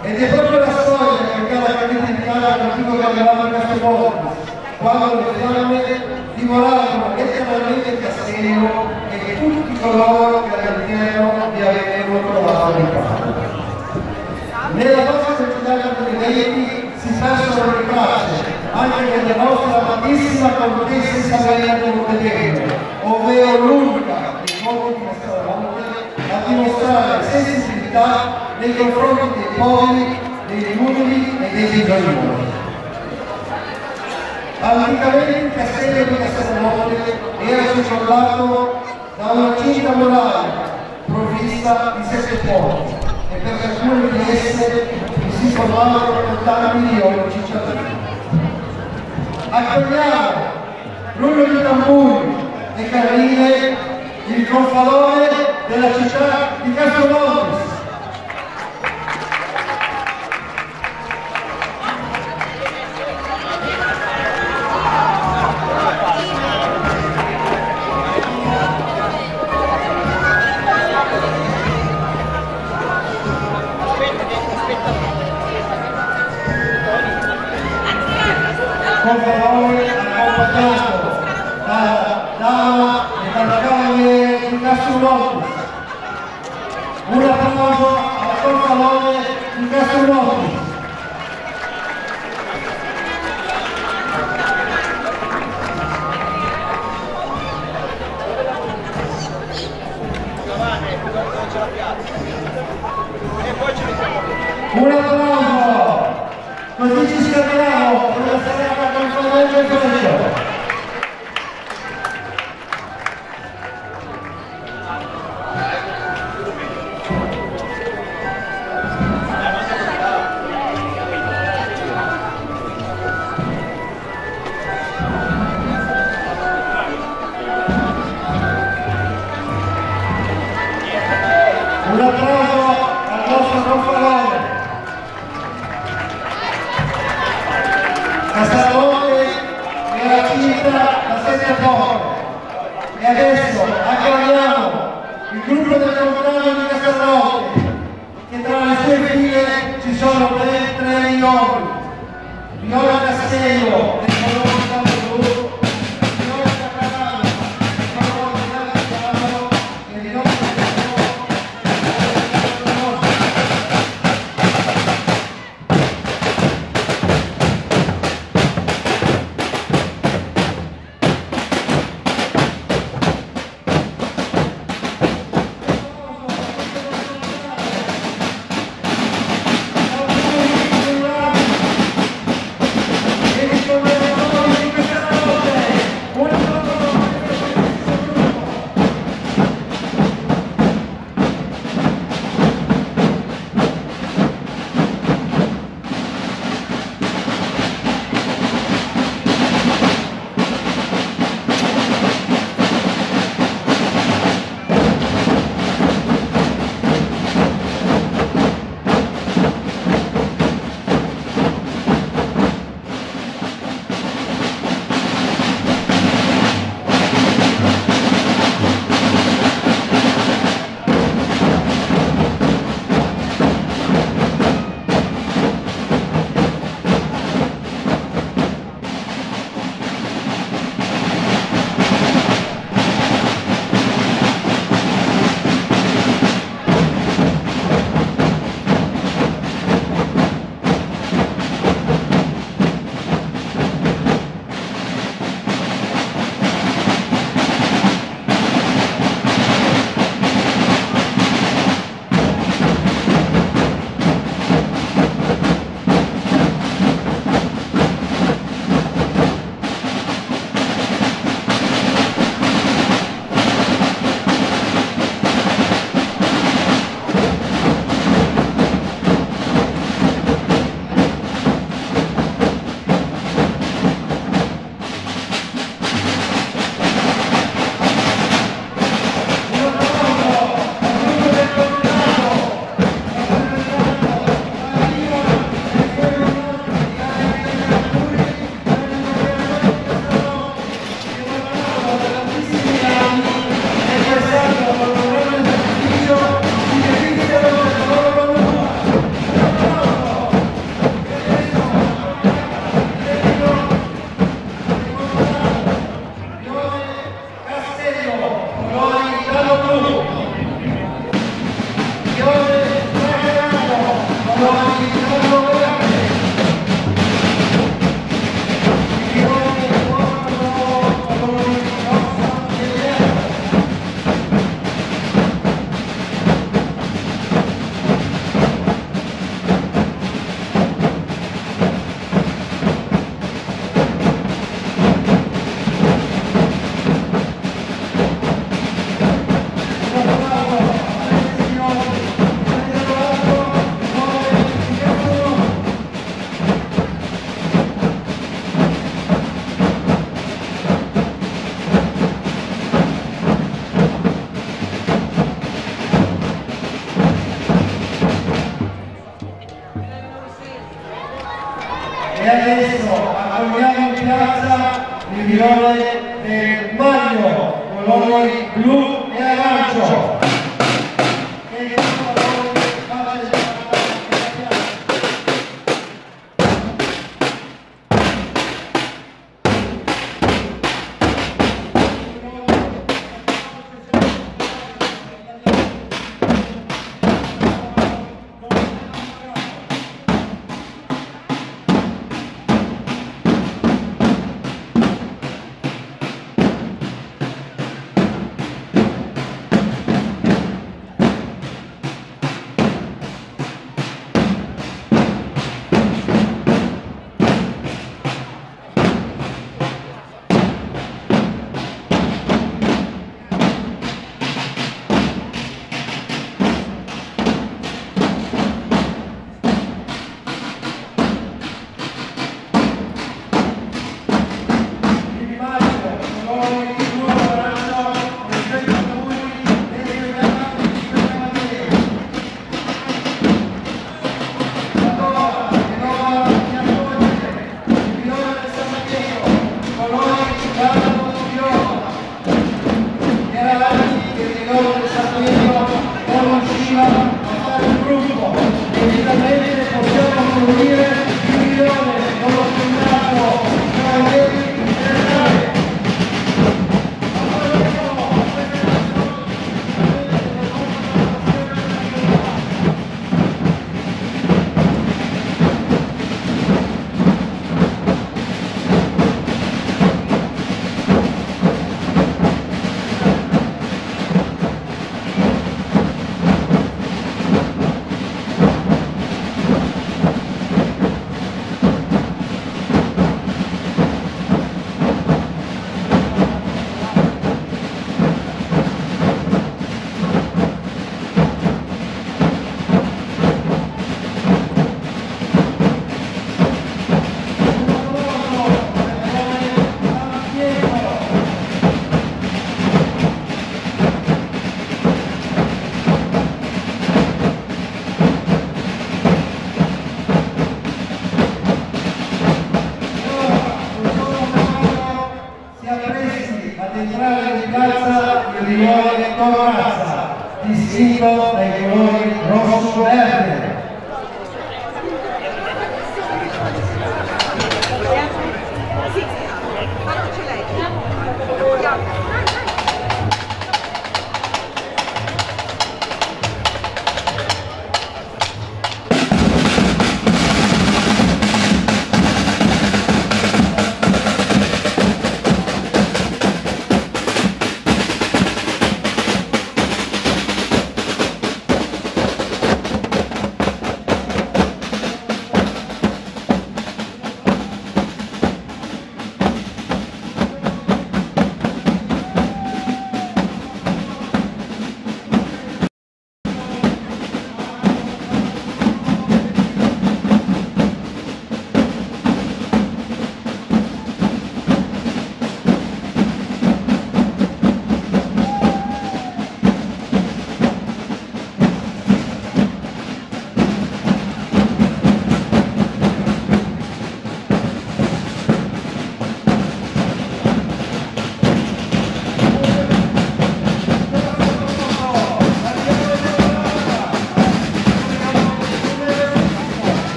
Ed è proprio la storia che ha caratterizzato l'antico carnevale di Castelvolti, quando le fiamme dimoravano letteralmente il castello e tutti coloro che all'interno vi avevano trovato il capo. Nella nostra quotidiana precedenti si passano le tracce anche della nostra amatissima contessa Isabella del Montenegro, ovvero l'unica di Castelmonte a dimostrare sensibilità nei confronti dei poveri, dei inutili e dei bisognosi. Anticamente il castello di Castelmonte era circondato da una cinta murale provvista di sette porte e per alcune di esse si formavano tanti milioni cittadini. Accogliamo l'uno di tamburi e carline il confalone della città di Castelmonte. Di Castelmonte. Un applauso!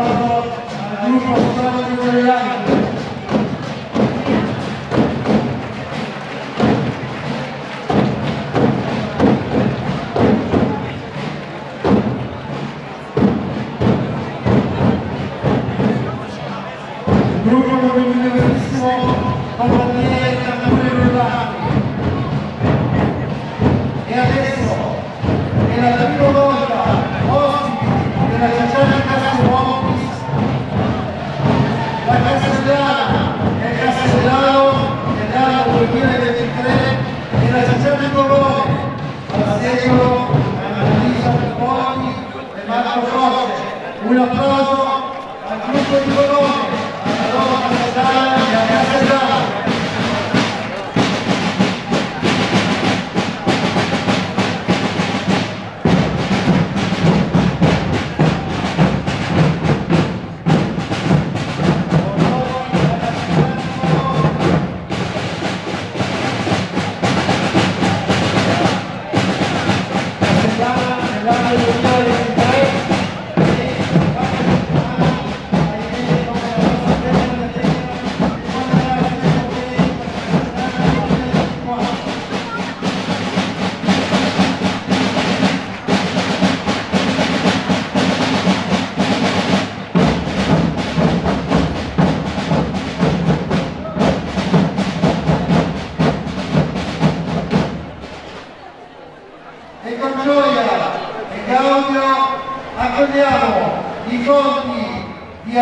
Un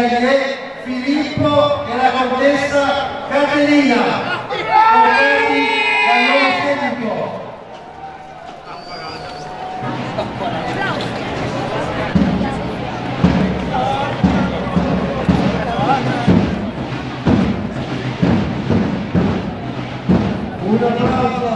di Agliè, Filippo e la contessa Caterina, portati dal loro seguito. Un applauso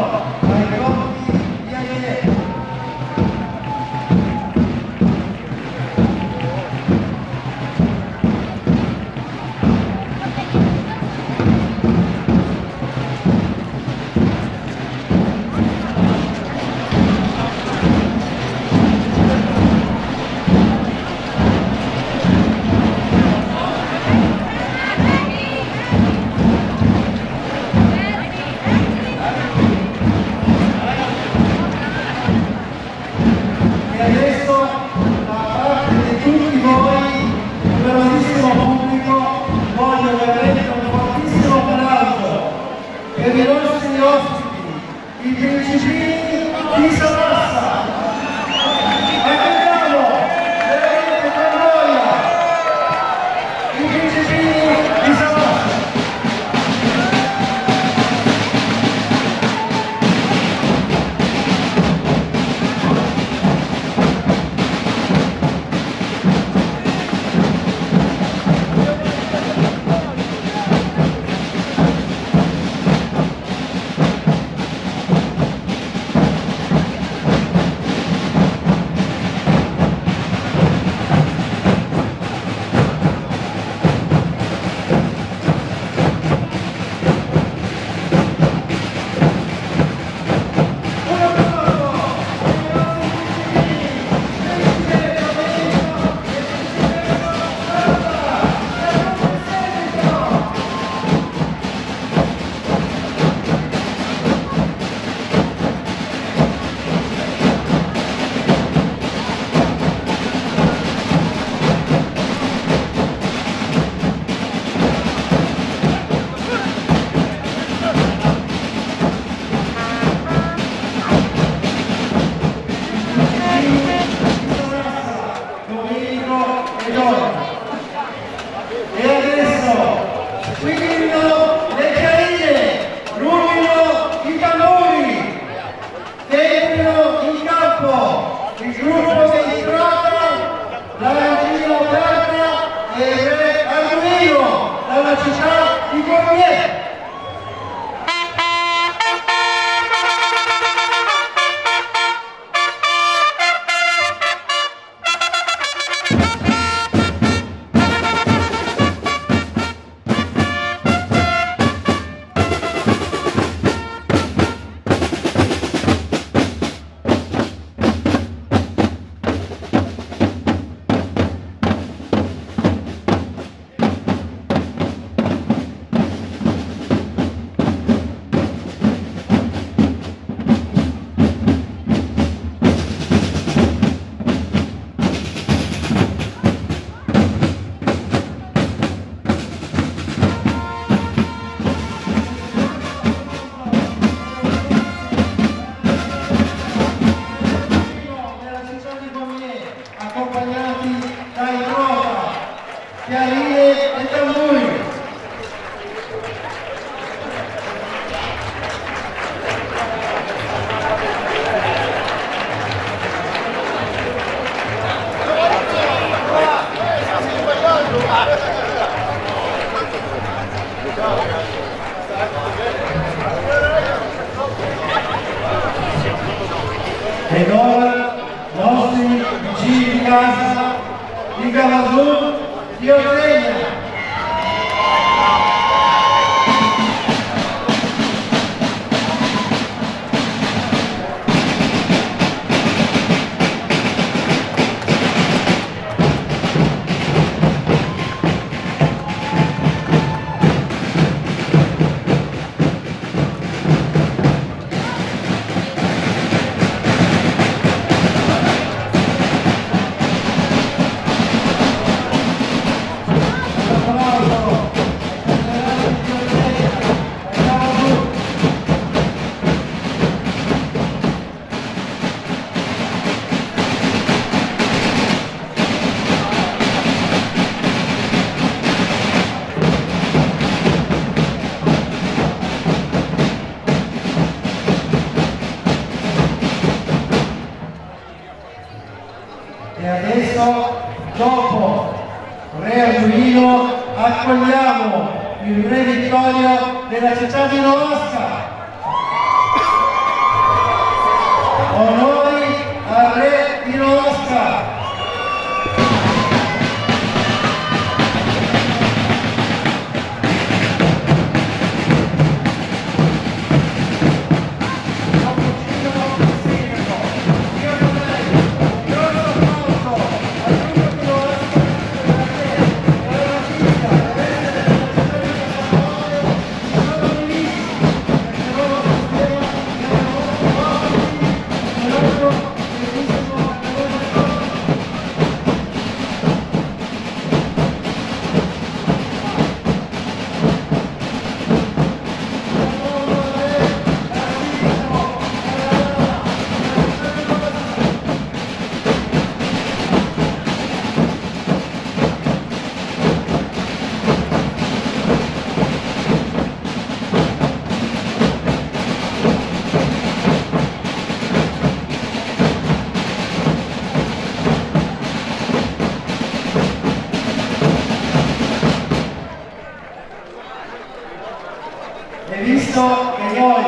e visto che noi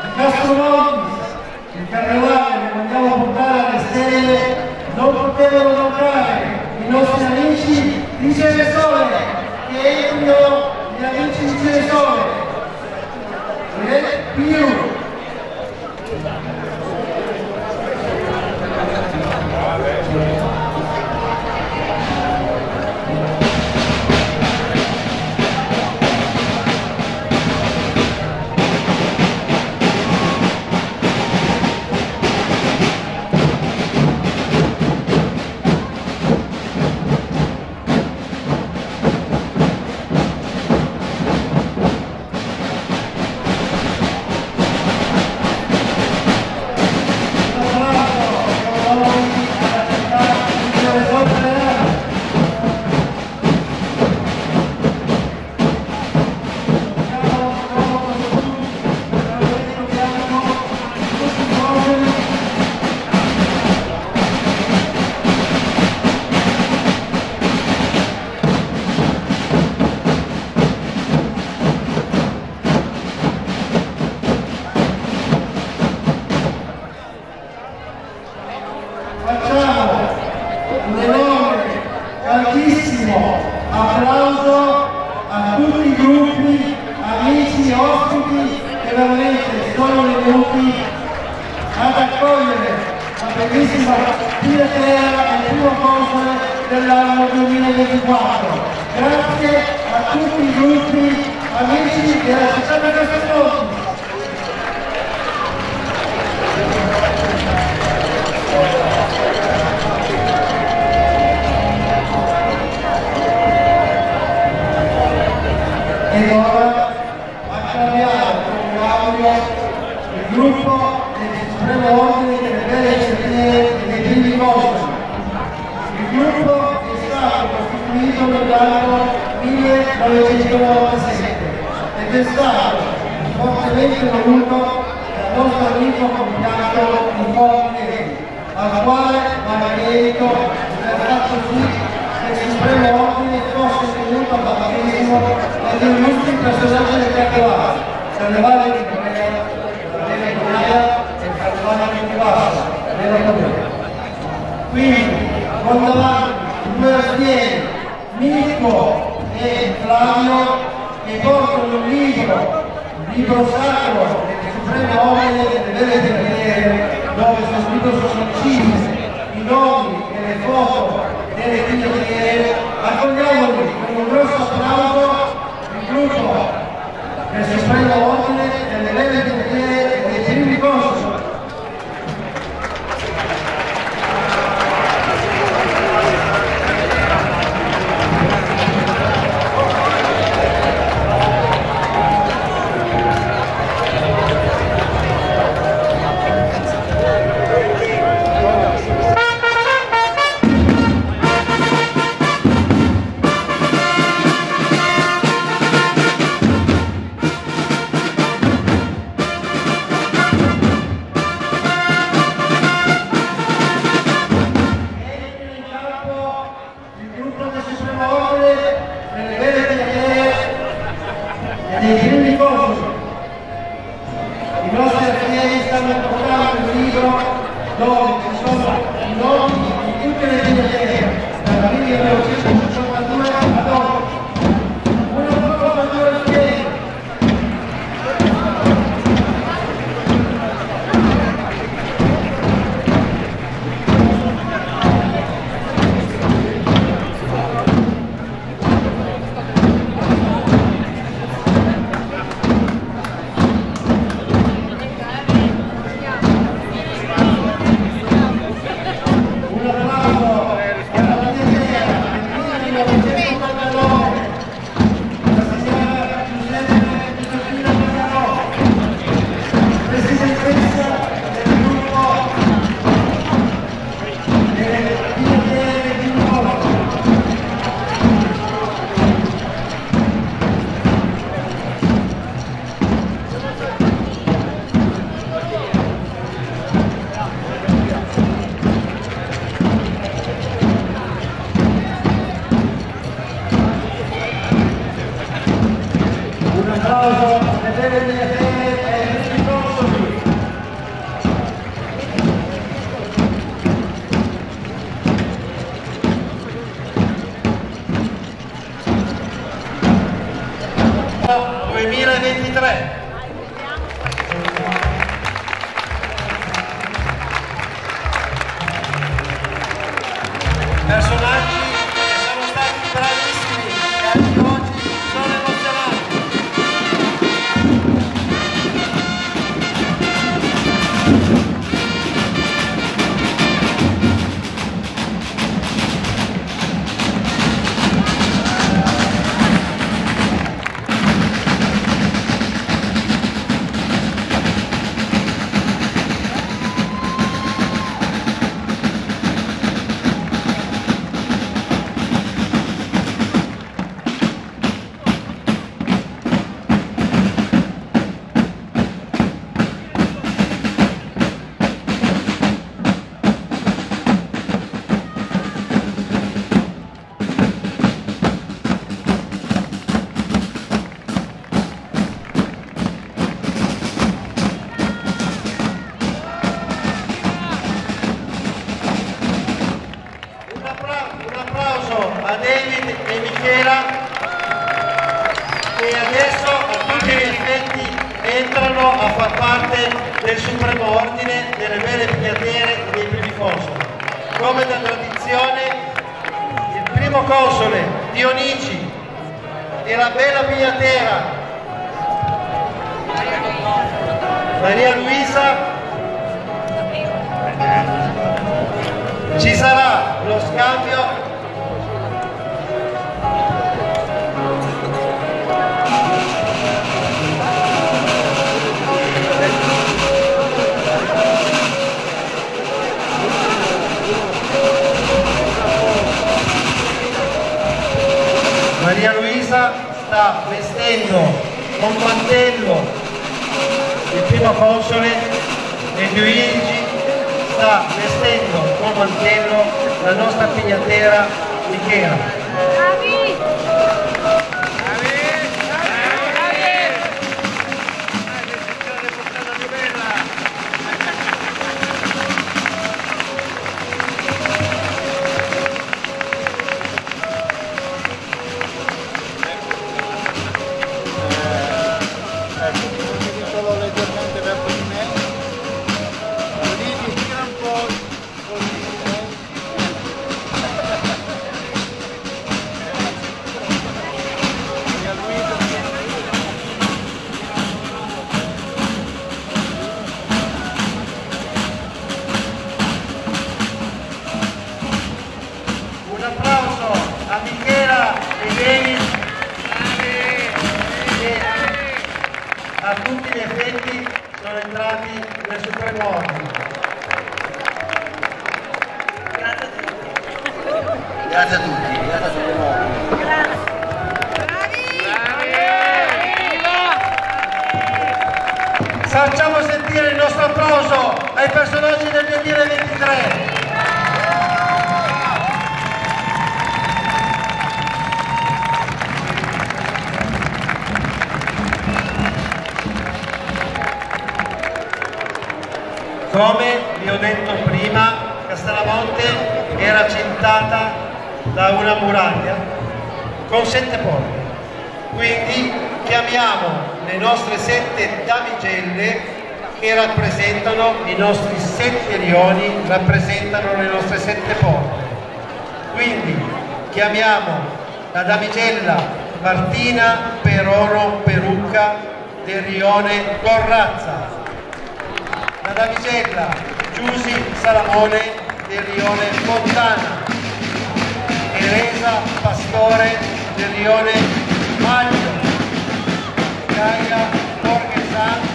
di Castromontis il carnevale che vogliamo portare alle stelle non potevano mancare i nostri amici di Ceresole che entrano gli amici di Ceresole. E più ora acclamiamo con l'audio il gruppo del Supremo Ordine delle Belle Certiere e dei Primi Vostri. Il gruppo è stato costituito nell'anno 1997 ed è stato fortemente voluto dal nostro amico comitato Nicola Neri, al quale merito per aver fatto sì Supremo Ordine fosse tenuto a battesimo dagli illustri personaggi del Carnevale, Carnevale di Corea, la Bella Corea e Carnevale di Bassa, Bella Corea. Quindi, con davanti due aziende, Mirko e Flavio, che portano un libro, un libro sacro del Supremo Ordine delle Belle Terriere, dove sono scritto sono i nomi e le foto delle figliere, accogliamoli con un grosso applauso il gruppo del Supremo Ordine delle Belle Terriere e dei primi tutti gli effetti sono entrati nel supernuovo. Grazie. Grazie a tutti, grazie a tutti. Facciamo sentire il nostro applauso ai personaggi del 2023. Come vi ho detto prima, Castellamonte era cintata da una muraglia con sette porte. Quindi chiamiamo le nostre sette damigelle che rappresentano i nostri sette rioni, rappresentano le nostre sette porte. Quindi chiamiamo la damigella Martina Perono Perucca del rione Corrazza, la damigella Giusi Salamone del rione Fontana, Teresa Pastore del rione Maglio, Gaia Borghesan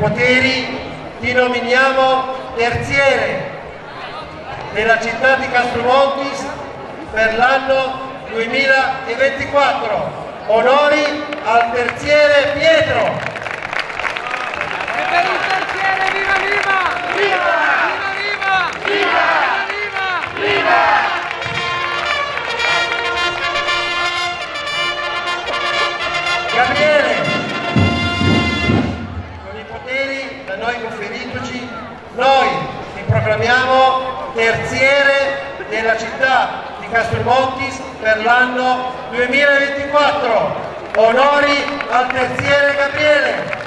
poteri, ti nominiamo terziere della città di Castromontis per l'anno 2024. Onori al terziere Pietro. Noi ti proclamiamo terziere della città di Castelmontis per l'anno 2024. Onori al terziere Gabriele.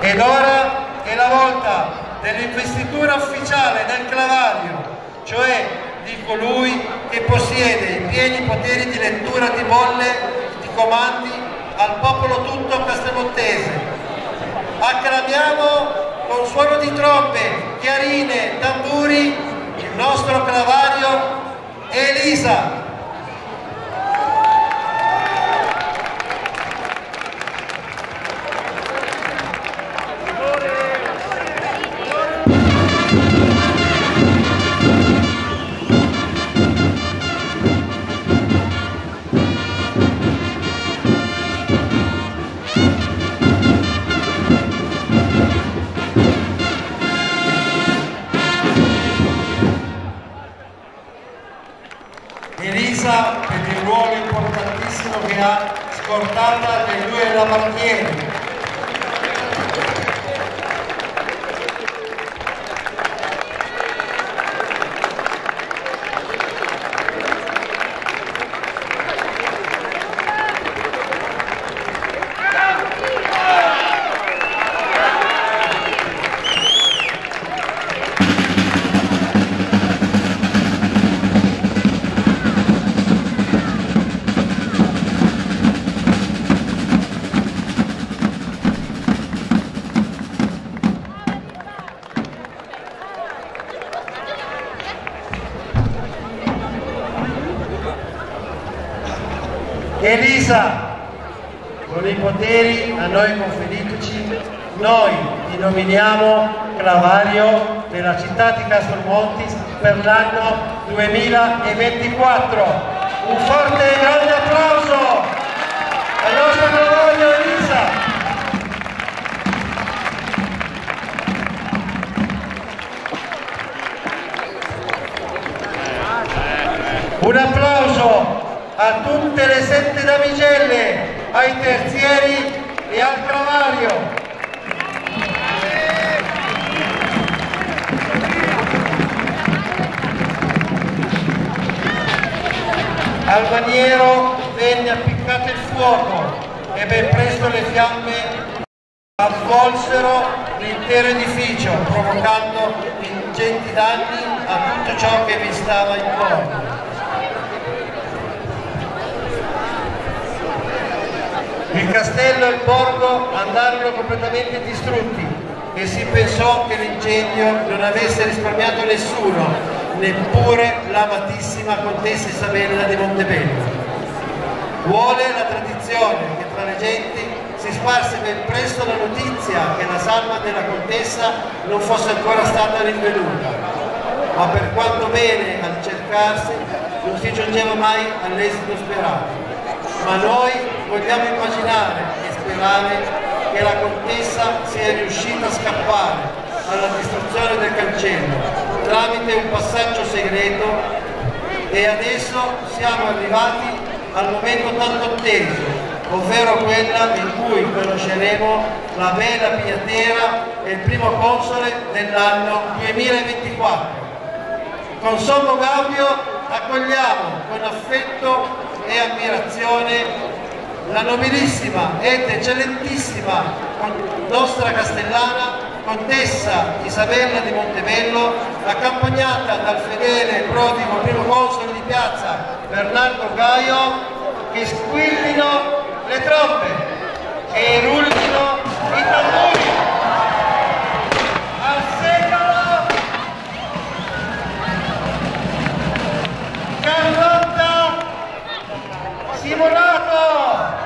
Ed ora è la volta dell'investitura ufficiale del Clavario, cioè di colui che possiede i pieni poteri di lettura di bolle, di comandi al popolo tutto castelmontese. Acclamiamo con suono di trombe, chiarine, tamburi il nostro Clavario Elisa. Nominiamo Clavario della città di Castelmontis per l'anno 2024. Un forte e grande applauso al nostro Clavario Elisa. Un applauso a tutte le sette damigelle, ai terzieri e al Clavario. Al maniero venne appiccato il fuoco e ben presto le fiamme avvolsero l'intero edificio, provocando ingenti danni a tutto ciò che vi stava intorno. Il castello e il borgo andarono completamente distrutti e si pensò che l'incendio non avesse risparmiato nessuno, neppure l'amatissima contessa Isabella di Montebello. Vuole la tradizione che tra le genti si sparse ben presto la notizia che la salma della contessa non fosse ancora stata rinvenuta, ma per quanto bene al cercarsi non si giungeva mai all'esito sperato. Ma noi vogliamo immaginare e sperare che la contessa sia riuscita a scappare alla distruzione del cancello tramite un passaggio segreto e adesso siamo arrivati al momento tanto atteso, ovvero quella in cui conosceremo la vera Piatera e il primo console dell'anno 2024. Con sommo gaudio accogliamo con affetto e ammirazione la nobilissima ed eccellentissima nostra castellana contessa Isabella di Montebello accompagnata dal fedele prodigo primo console di piazza Bernardo Gaio che squillino le trombe e rullino i tamburi. Carlotta Simonato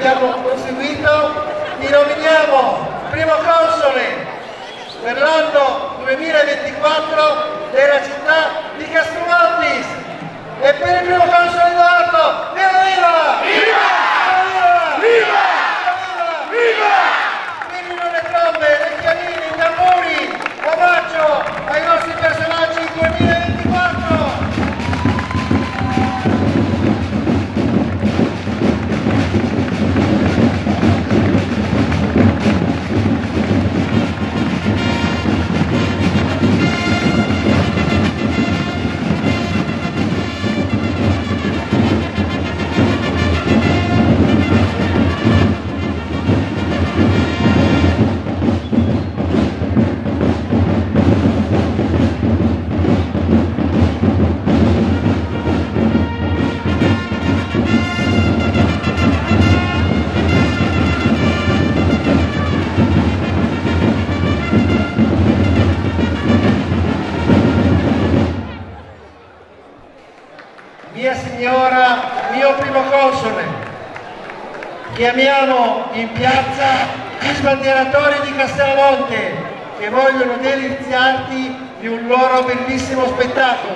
abbiamo conseguito, vi nominiamo primo console per l'anno 2024 della città di Castromontis e per il primo console consone. Chiamiamo in piazza gli sbandieratori di Castellonte che vogliono deliziarti di un loro bellissimo spettacolo.